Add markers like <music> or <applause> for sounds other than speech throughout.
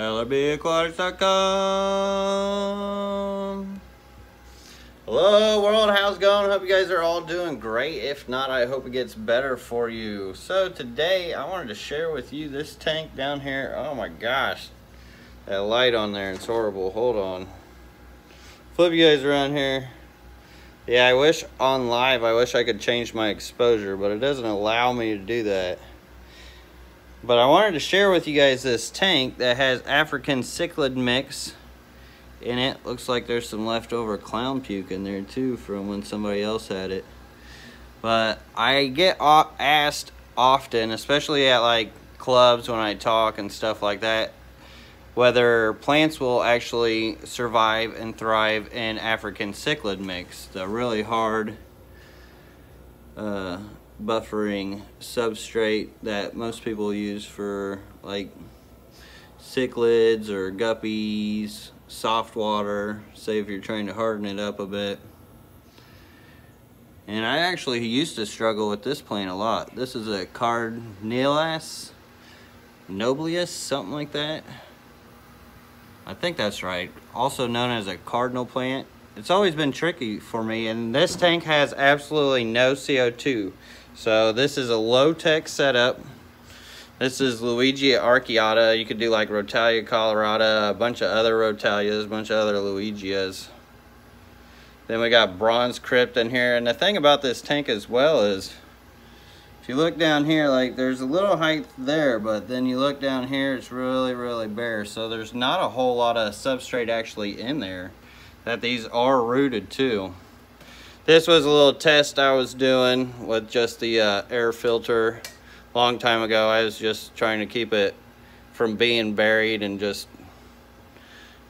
LRBAquatics.com. Hello world, how's it going? Hope you guys are all doing great. If not, I hope it gets better for you. So today I wanted to share with you this tank down here. Oh my gosh, that light on there, it's horrible. Hold on. Flip you guys around here. Yeah, I wish on live, I wish I could change my exposure, but it doesn't allow me to do that. But I wanted to share with you guys this tank that has African cichlid mix in it. Looks like there's some leftover clown puke in there too from when somebody else had it. But I get asked often, especially at like clubs when I talk and stuff like that, whether plants will actually survive and thrive in African cichlid mix, the really hard uh, buffering substrate that most people use for like cichlids or guppies, soft water, say if you're trying to harden it up a bit. And I actually used to struggle with this plant a lot. This is a Cardnalias nobilis, something like that. I think that's right. Also known as a cardinal plant. It's always been tricky for me and this tank has absolutely no CO2. So this is a low-tech setup. This is Ludwigia arcuata. You could do like Rotala Colorado, a bunch of other Rotalas, a bunch of other Ludwigias. Then we got bronze crypt in here. And the thing about this tank as well is, if you look down here, like there's a little height there, but then you look down here, it's really, really bare. So there's not a whole lot of substrate actually in there that these are rooted to. This was a little test I was doing with just the uh, air filter a long time ago. I was just trying to keep it from being buried and just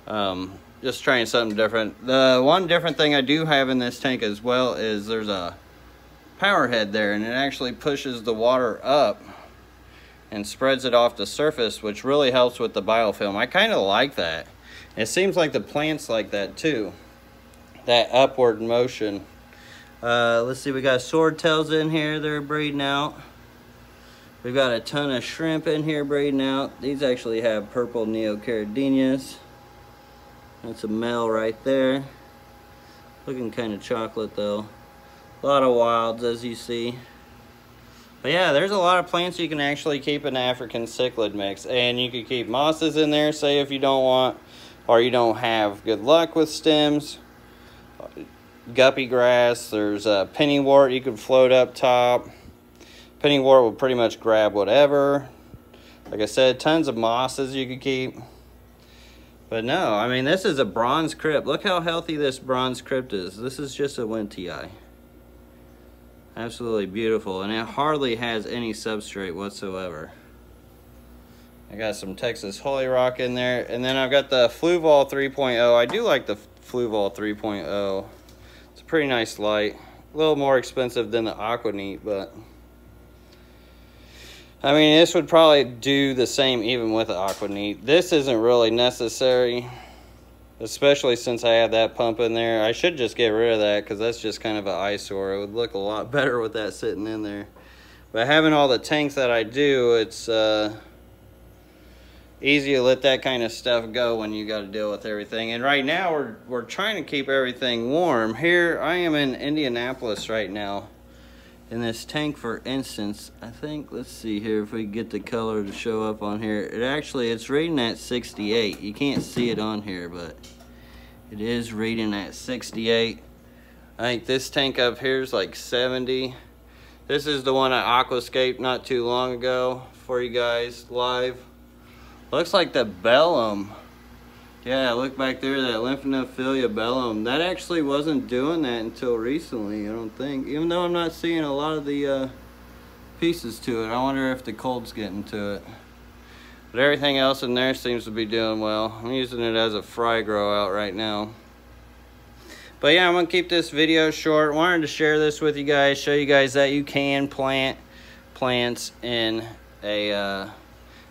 um, just trying something different. The one different thing I do have in this tank as well is there's a power head there and it actually pushes the water up and spreads it off the surface which really helps with the biofilm. I kind of like that. It seems like the plants like that too. That upward motion. Uh, let's see, we got swordtails in here. They're breeding out. We've got a ton of shrimp in here breeding out. These actually have purple neocaridinas. That's a male right there. Looking kind of chocolate though. A lot of wilds as you see. But yeah, there's a lot of plants you can actually keep in African cichlid mix. And you can keep mosses in there, say if you don't want, or you don't have good luck with stems guppy grass. There's a pennywort you can float up top. Pennywort will pretty much grab whatever. Like I said, tons of mosses you could keep. But no, I mean, this is a bronze crypt. Look how healthy this bronze crypt is. This is just a Wendtii. Absolutely beautiful. And it hardly has any substrate whatsoever. I got some Texas Holey Rock in there. And then I've got the Fluval 3.0. I do like the Fluval 3.0 pretty nice light. A little more expensive than the Aquaneat, but I mean, this would probably do the same even with the Aquaneat. This isn't really necessary, especially since I have that pump in there. I should just get rid of that because that's just kind of an eyesore. It would look a lot <laughs> better with that sitting in there. But having all the tanks that I do, it's uh, easy to let that kind of stuff go when you got to deal with everything. And right now we're, we're trying to keep everything warm. Here I am in Indianapolis right now. In this tank, for instance, I think, let's see here if we get the color to show up on here. It actually, it's reading at 68. You can't see it on here, but it is reading at 68. I think this tank up here is like 70. This is the one I aquascaped not too long ago for you guys live. Looks like the bellum. Yeah, look back there, that Lymphadenophilia bellum. That actually wasn't doing that until recently, I don't think. Even though I'm not seeing a lot of the uh, pieces to it. I wonder if the cold's getting to it. But everything else in there seems to be doing well. I'm using it as a fry grow out right now. But yeah, I'm going to keep this video short. Wanted to share this with you guys, show you guys that you can plant plants in a... Uh,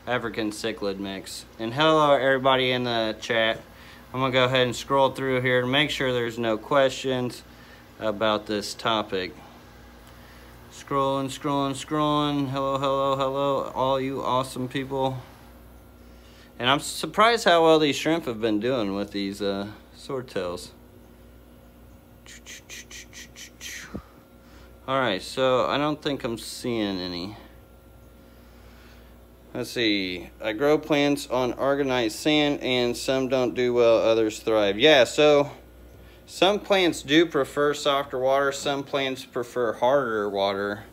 African cichlid mix. And hello everybody in the chat. I'm gonna go ahead and scroll through here to make sure there's no questions about this topic. Scrolling, scrolling, scrolling. Hello, hello, hello, all you awesome people. And I'm surprised how well these shrimp have been doing with these uh, swordtails. Alright, so I don't think I'm seeing any. Let's see. I grow plants on aragonite sand and some don't do well, others thrive. Yeah, so some plants do prefer softer water. Some plants prefer harder water.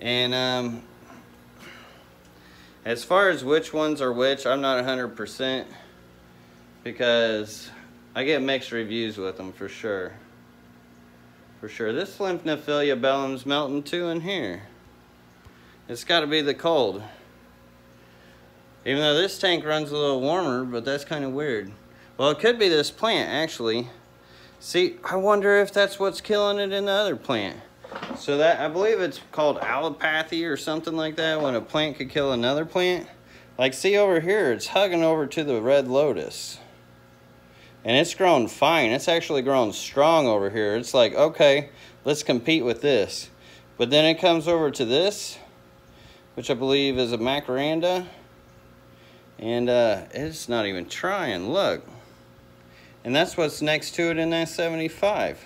And um, as far as which ones are which, I'm not 100% because I get mixed reviews with them for sure. For sure. This Lymphnophilia bellum's melting too in here. It's got to be the cold. Even though this tank runs a little warmer, but that's kind of weird. Well, it could be this plant, actually. See, I wonder if that's what's killing it in the other plant. So that, I believe it's called allopathy or something like that, when a plant could kill another plant. Like, see over here, it's hugging over to the red lotus. And it's grown fine. It's actually grown strong over here. It's like, okay, let's compete with this. But then it comes over to this, which I believe is a Macrandra. And uh, it's not even trying, look. And that's what's next to it in that 75.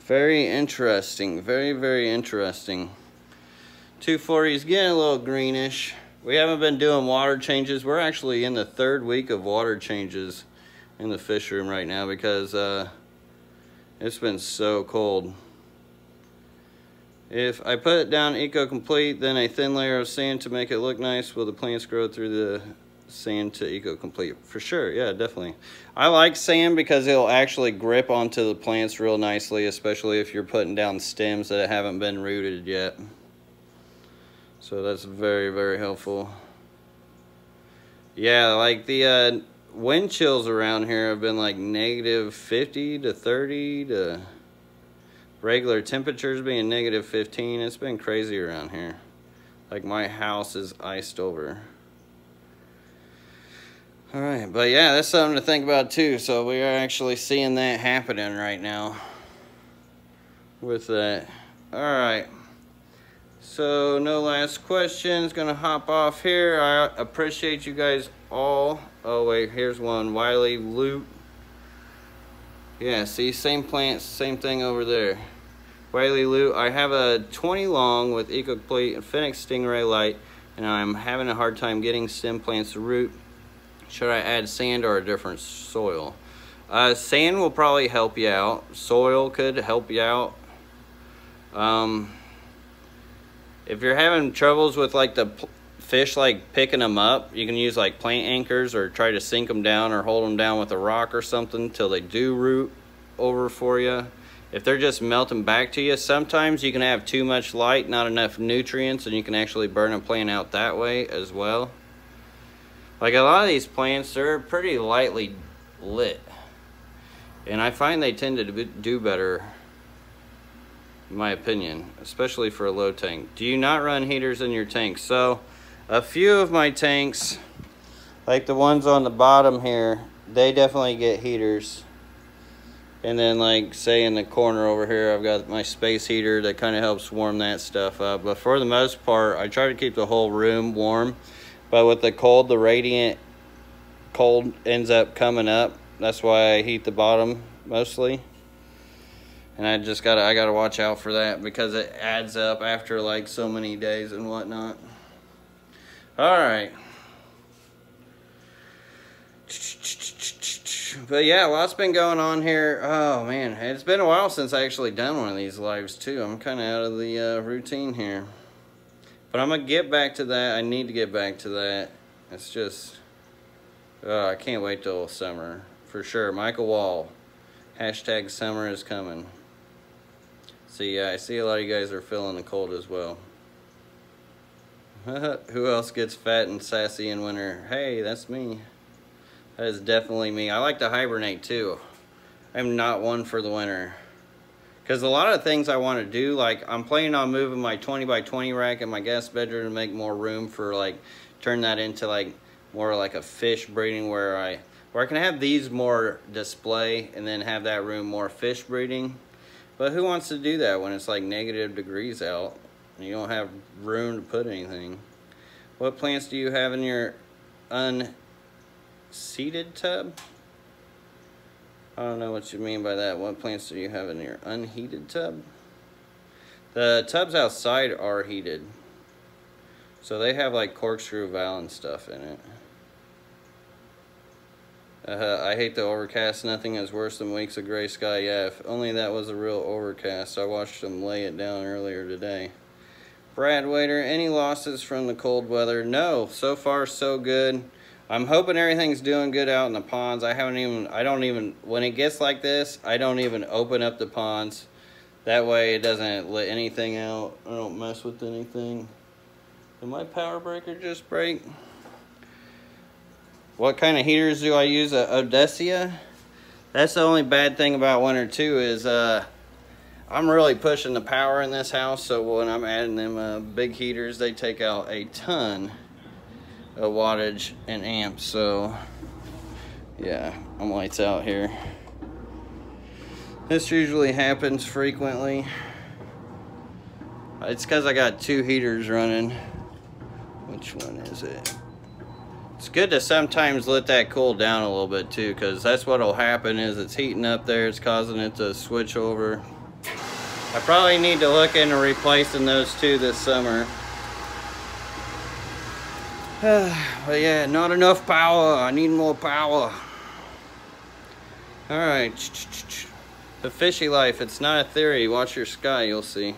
Very interesting, very, very interesting. 240 is getting a little greenish. We haven't been doing water changes. We're actually in the third week of water changes in the fish room right now because uh, it's been so cold. If I put it down Eco Complete, then a thin layer of sand to make it look nice, will the plants grow through the sand to Eco Complete? For sure, yeah, definitely. I like sand because it'll actually grip onto the plants real nicely, especially if you're putting down stems that haven't been rooted yet. So that's very, very helpful. Yeah, like the uh, wind chills around here have been like negative 50 to 30 to regular temperatures being negative 15. It's been crazy around here. Like my house is iced over. All right, but yeah, that's something to think about too. So we are actually seeing that happening right now with that. All right. So no last questions. Gonna hop off here. I appreciate you guys all. Oh wait, here's one. Wiley Loot. Yeah, see, same plants, same thing over there. Wiley Loot. I have a 20 long with EcoComplete and Finnex Stingray Light, and I'm having a hard time getting stem plants to root. Should I add sand or a different soil? Uh, sand will probably help you out. Soil could help you out. Um, if you're having troubles with like the fish like picking them up, you can use like plant anchors or try to sink them down or hold them down with a rock or something till they do root over for you. If they're just melting back to you, sometimes you can have too much light, not enough nutrients, and you can actually burn a plant out that way as well. Like a lot of these plants, they're pretty lightly lit. And I find they tend to do better, in my opinion, especially for a low tank. Do you not run heaters in your tanks? So, a few of my tanks, like the ones on the bottom here, they definitely get heaters. And then like say in the corner over here, I've got my space heater that kind of helps warm that stuff up. But for the most part, I try to keep the whole room warm. But with the cold, the radiant cold ends up coming up. That's why I heat the bottom mostly. And I just gotta, I gotta watch out for that because it adds up after like so many days and whatnot. All right. But yeah, lots been going on here. Oh man, it's been a while since I actually done one of these lives too. I'm kind of out of the uh, routine here. But I'm gonna get back to that. I need to get back to that. It's just, oh, I can't wait till summer for sure. Michael Wall, hashtag summer is coming. See, yeah, I see a lot of you guys are feeling the cold as well. <laughs> Who else gets fat and sassy in winter? Hey, that's me. That is definitely me. I like to hibernate too. I'm not one for the winter. Because a lot of things I want to do, like I'm planning on moving my 20 by 20 rack in my guest bedroom to make more room for like, turn that into like more like a fish breeding where I, where I can have these more display and then have that room more fish breeding. But who wants to do that when it's like negative degrees out and you don't have room to put anything? What plants do you have in your un seated tub. I don't know what you mean by that. What plants do you have in your unheated tub? The tubs outside are heated. So they have like corkscrew val and stuff in it. Uh, I hate the overcast. Nothing is worse than weeks of gray sky. Yeah, if only that was a real overcast. I watched them lay it down earlier today. Brad Waiter, any losses from the cold weather? No, so far so good. I'm hoping everything's doing good out in the ponds. I haven't even, I don't even, when it gets like this, I don't even open up the ponds. That way it doesn't let anything out. I don't mess with anything. Did my power breaker just break? What kind of heaters do I use? A Odessa? That's the only bad thing about winter too is uh, I'm really pushing the power in this house. So when I'm adding them uh, big heaters, they take out a ton of wattage and amps. So yeah, I'm lights out here. This usually happens frequently. It's because I got two heaters running. Which one is it? It's good to sometimes let that cool down a little bit too because that's what will happen is it's heating up there. It's causing it to switch over. I probably need to look into replacing those two this summer. <sighs> but yeah, not enough power. I need more power. Alright. The fishy life, it's not a theory. Watch your sky, you'll see.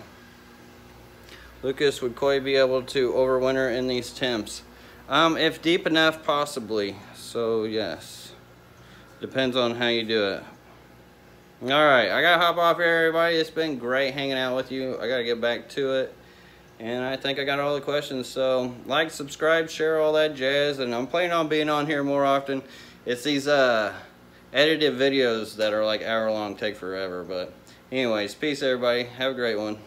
Lucas, would koi be able to overwinter in these temps? Um, if deep enough, possibly. So, yes. Depends on how you do it. Alright, I gotta hop off here, everybody. It's been great hanging out with you. I gotta get back to it. And I think I got all the questions. So, like, subscribe, share all that jazz. And I'm planning on being on here more often. It's these, uh edited videos that are like hour long take forever. But anyways, peace everybody. Have a great one.